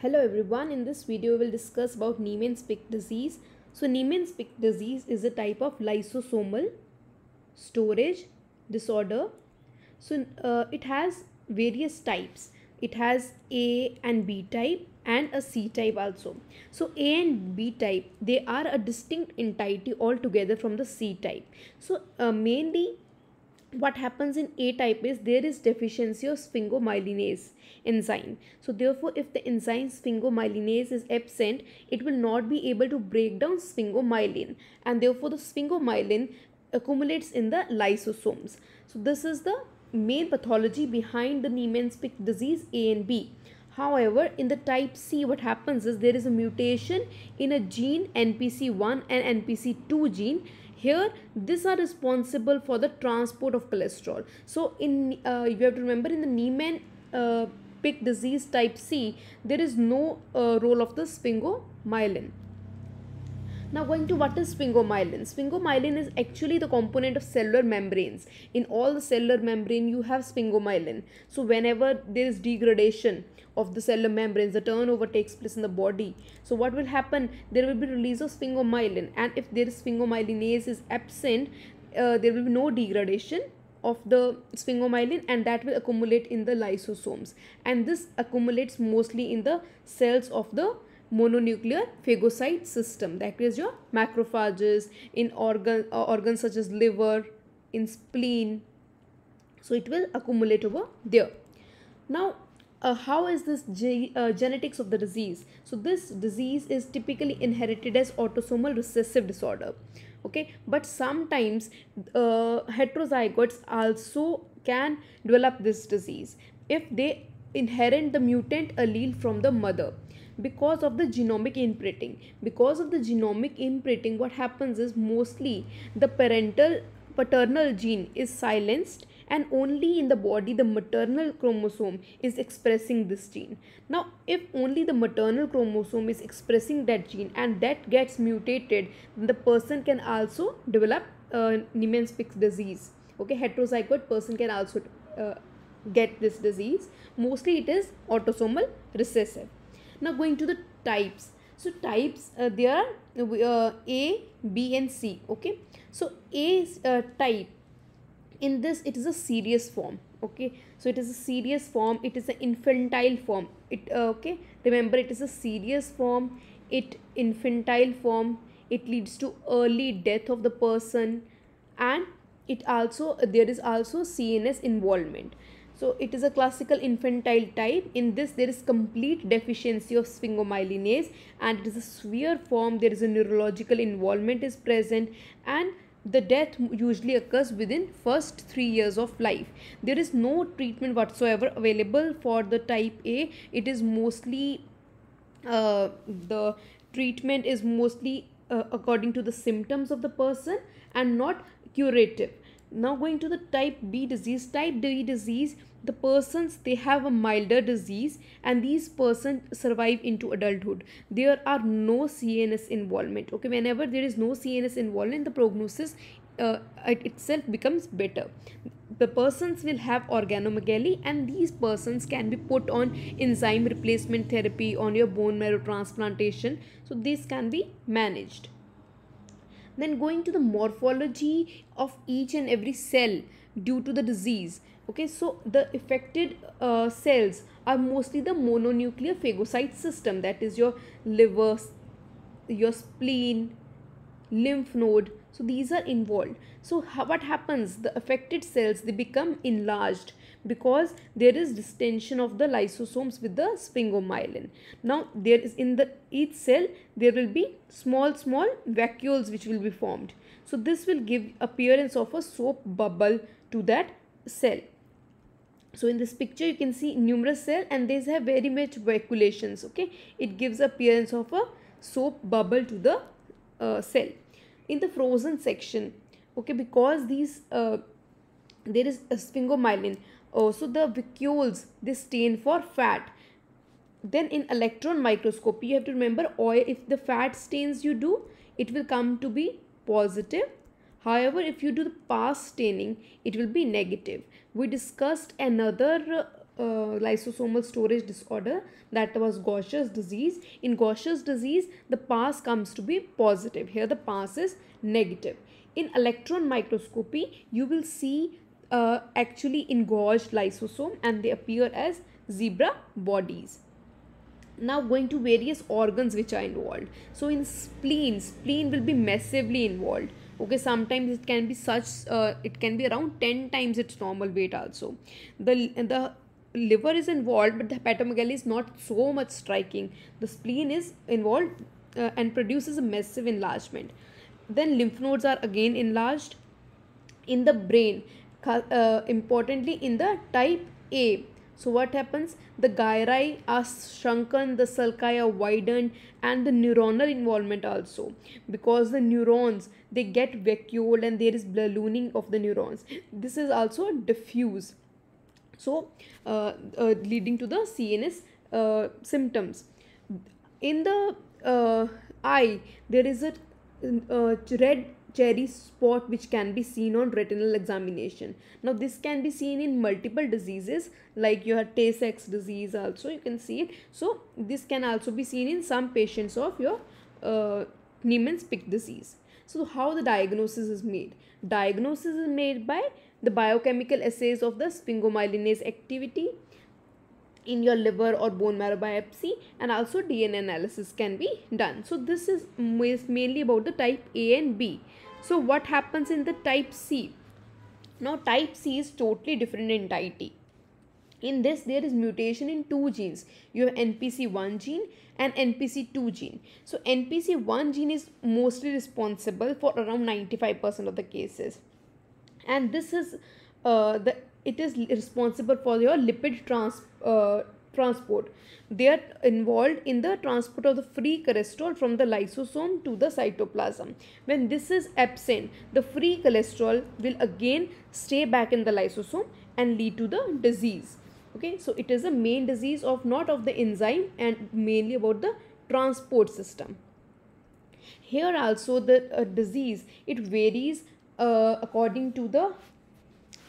Hello everyone, in this video we will discuss about Niemann Pick disease. So Niemann Pick disease is a type of lysosomal storage disorder. So uh, it has various types. It has A and B type and a C type also. So A and B type, they are a distinct entity altogether from the C type. So uh, mainly what happens in A type is there is deficiency of sphingomyelinase enzyme. So therefore if the enzyme sphingomyelinase is absent, it will not be able to break down sphingomyelin and therefore the sphingomyelin accumulates in the lysosomes. So this is the main pathology behind the Niemann-Pick disease A and B. However, in the type C, what happens is there is a mutation in a gene NPC1 and NPC2 gene here these are responsible for the transport of cholesterol. So in uh, you have to remember in the Niemann uh, pick disease type C there is no uh, role of the sphingomyelin now going to what is sphingomyelin? Sphingomyelin is actually the component of cellular membranes. In all the cellular membrane you have sphingomyelin. So whenever there is degradation of the cellular membranes the turnover takes place in the body. So what will happen? There will be release of sphingomyelin. And if there is sphingomyelinase is absent uh, there will be no degradation of the sphingomyelin and that will accumulate in the lysosomes. And this accumulates mostly in the cells of the mononuclear phagocyte system that is your macrophages in organ uh, organs such as liver in spleen. So it will accumulate over there. Now uh, how is this ge uh, genetics of the disease? So this disease is typically inherited as autosomal recessive disorder okay? But sometimes uh, heterozygotes also can develop this disease if they inherit the mutant allele from the mother because of the genomic imprinting because of the genomic imprinting what happens is mostly the parental paternal gene is silenced and only in the body the maternal chromosome is expressing this gene. Now if only the maternal chromosome is expressing that gene and that gets mutated then the person can also develop uh, Niemann-Pick disease. Okay, heterozygote person can also uh, get this disease. Mostly it is autosomal recessive. Now going to the types. So types uh, there are uh, A, B and C. Okay. So A uh, type. In this it is a serious form okay? So it is a serious form. It is an infantile form. It uh, okay? Remember it is a serious form. It infantile form. It leads to early death of the person. And it also there is also cns involvement so it is a classical infantile type. In this there is complete deficiency of sphingomyelinase and it is a severe form. There is a neurological involvement is present and the death usually occurs within first 3 years of life. There is no treatment whatsoever available for the type a. It is mostly uh, the treatment is mostly uh, according to the symptoms of the person and not curative. Now going to the type b disease. Type b disease the persons they have a milder disease and these persons survive into adulthood. There are no cns involvement. Okay whenever there is no cns involvement the prognosis uh, it itself becomes better. The persons will have organomegaly and these persons can be put on enzyme replacement therapy on your bone marrow transplantation. So this can be managed. Then going to the morphology of each and every cell due to the disease okay so the affected uh, cells are mostly the mononuclear phagocyte system. That is your liver your spleen lymph node. So these are involved. So how, what happens? The affected cells they become enlarged because there is distension of the lysosomes with the sphingomyelin. Now there is in the each cell there will be small small vacuoles which will be formed. So this will give appearance of a soap bubble to that cell so in this picture you can see numerous cell and these have very much vacuolations okay? It gives appearance of a soap bubble to the uh, cell. In the frozen section okay because these uh, there is a sphingomyelin oh, so the vacuoles they stain for fat. Then in electron microscopy you have to remember oil if the fat stains you do it will come to be positive However, if you do the PAS staining, it will be negative. We discussed another uh, lysosomal storage disorder that was Gaucher's disease. In Gaucher's disease, the PAS comes to be positive. Here the PAS is negative. In electron microscopy, you will see uh, actually engorged lysosome and they appear as zebra bodies now going to various organs which are involved so in spleen spleen will be massively involved okay sometimes it can be such uh, it can be around 10 times its normal weight also. The the liver is involved but the hepatomegaly is not so much striking. The spleen is involved uh, and produces a massive enlargement. Then lymph nodes are again enlarged in the brain uh, importantly in the type a so what happens? The gyri are shrunken, the sulci are widened and the neuronal involvement also because the neurons they get vacuoled and there is ballooning of the neurons. This is also diffuse. So uh, uh, leading to the CNS uh, symptoms. In the uh, eye there is a uh, red cherry spot which can be seen on retinal examination. Now this can be seen in multiple diseases like your Tay-Sachs disease also you can see it. So this can also be seen in some patients of your uh, Niemann Pick disease. So how the diagnosis is made? Diagnosis is made by the biochemical assays of the sphingomyelinase activity in your liver or bone marrow biopsy and also DNA analysis can be done. So this is mainly about the type A and B. So what happens in the type C? Now type C is totally different entirety. In this there is mutation in two genes. You have NPC1 gene and NPC2 gene. So NPC1 gene is mostly responsible for around 95% of the cases. And this is uh, the it is responsible for your lipid trans uh, transport. They are involved in the transport of the free cholesterol from the lysosome to the cytoplasm. When this is absent, the free cholesterol will again stay back in the lysosome and lead to the disease. Okay, so it is a main disease of not of the enzyme and mainly about the transport system. Here also the uh, disease, it varies uh, according to the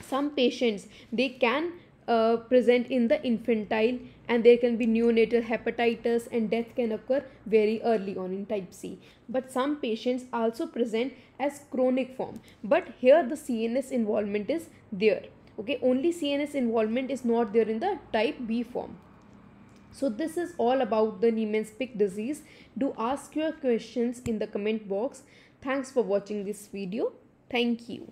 some patients they can uh, present in the infantile and there can be neonatal hepatitis and death can occur very early on in type C. But some patients also present as chronic form. But here the CNS involvement is there. Okay, only CNS involvement is not there in the type B form. So this is all about the Niemann-Pick disease. Do ask your questions in the comment box. Thanks for watching this video. Thank you.